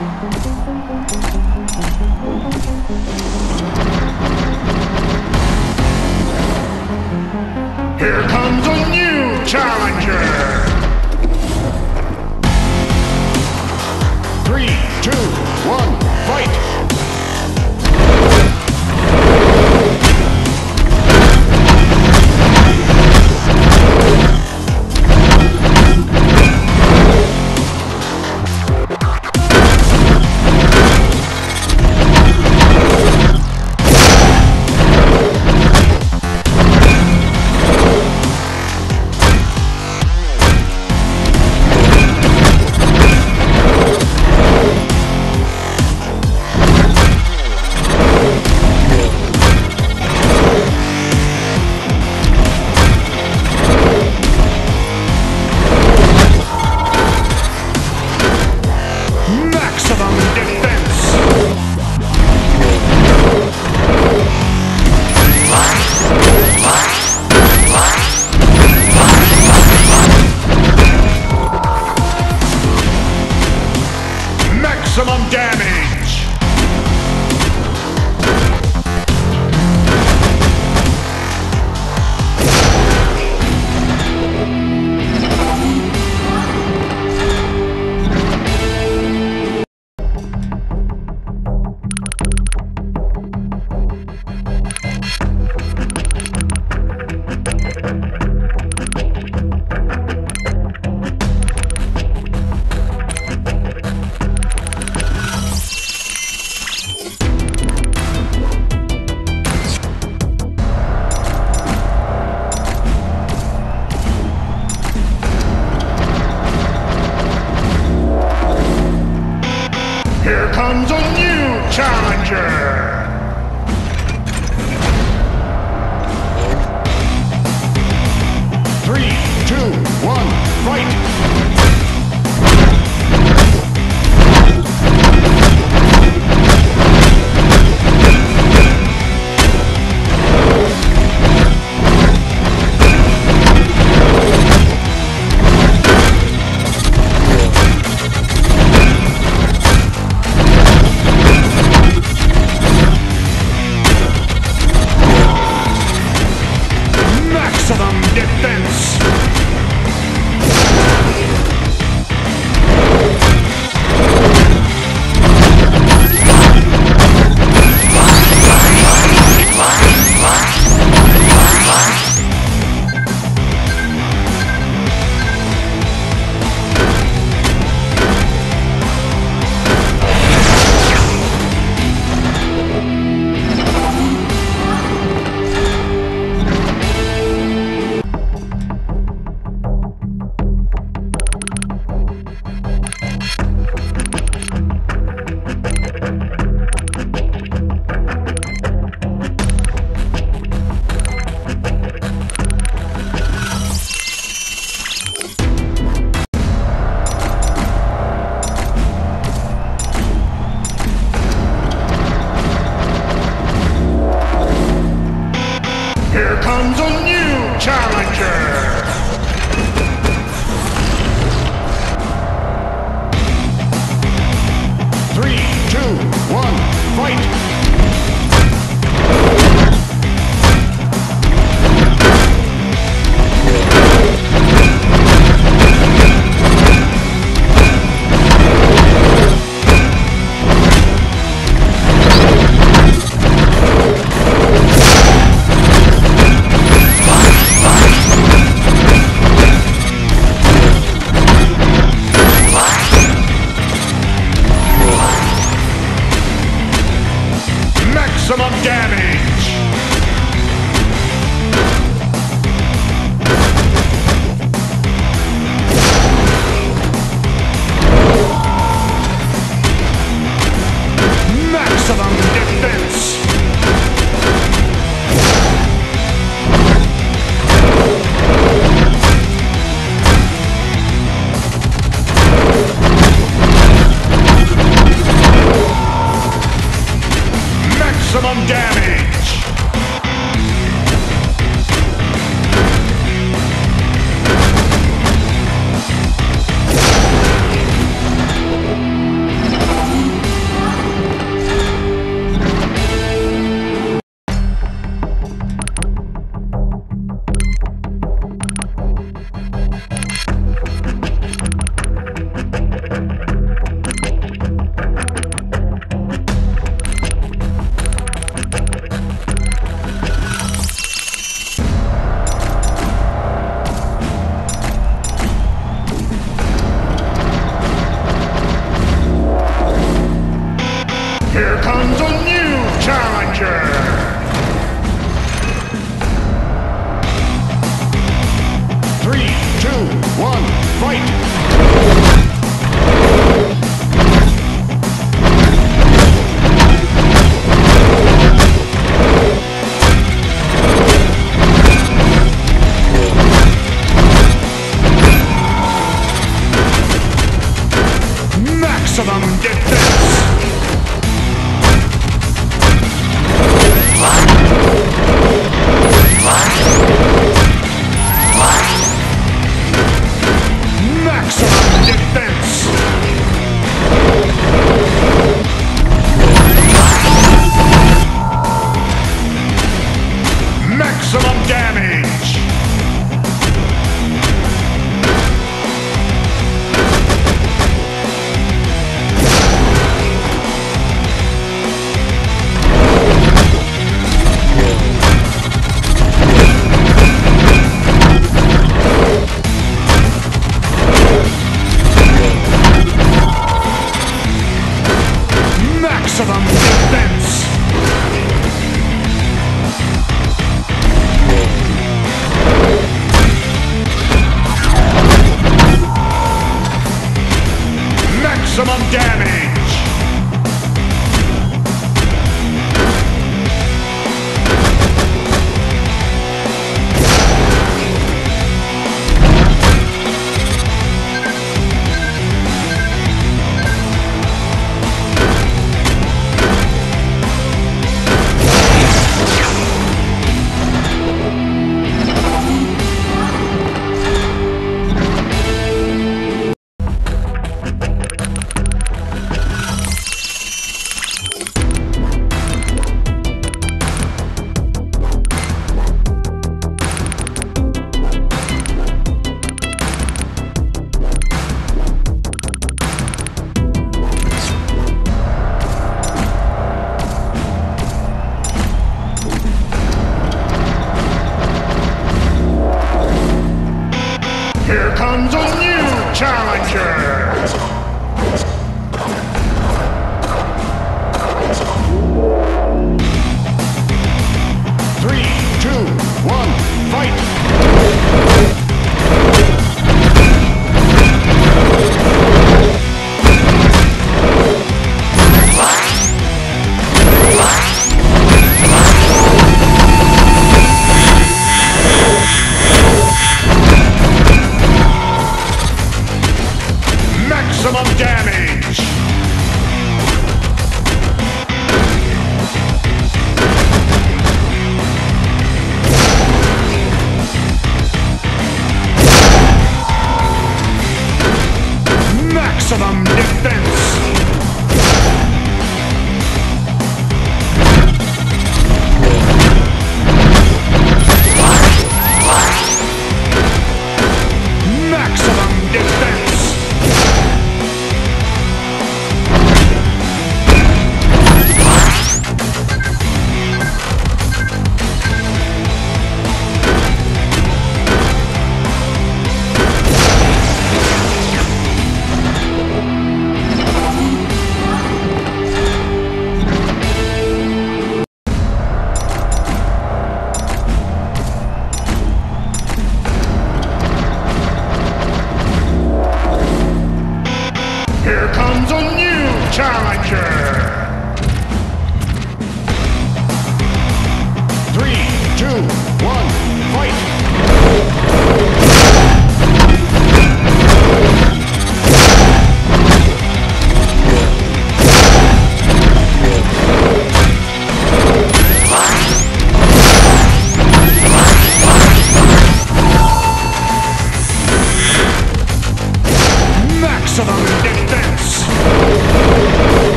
Here comes Maximum damage! Challenger! Three, two, one, fight! Maximum damage! Challenger! Challenger!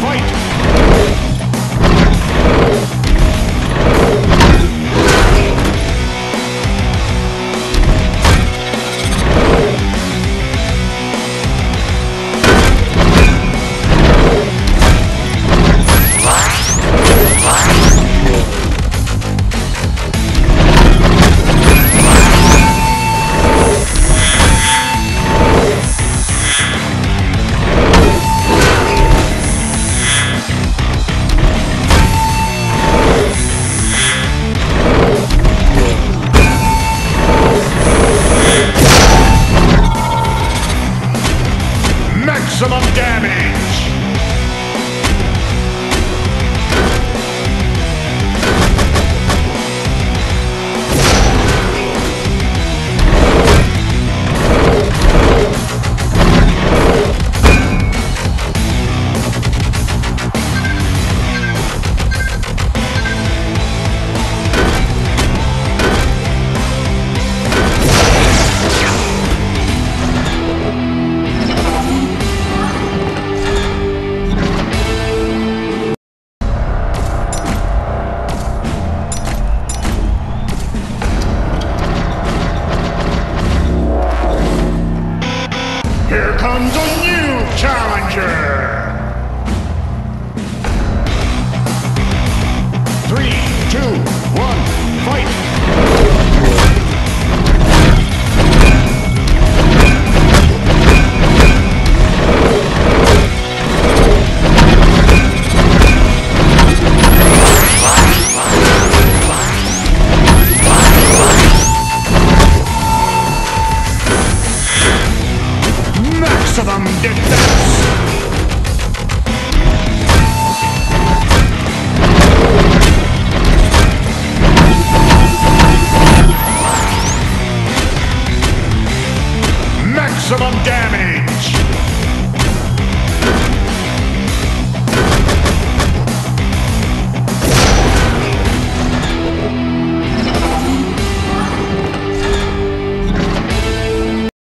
Fight!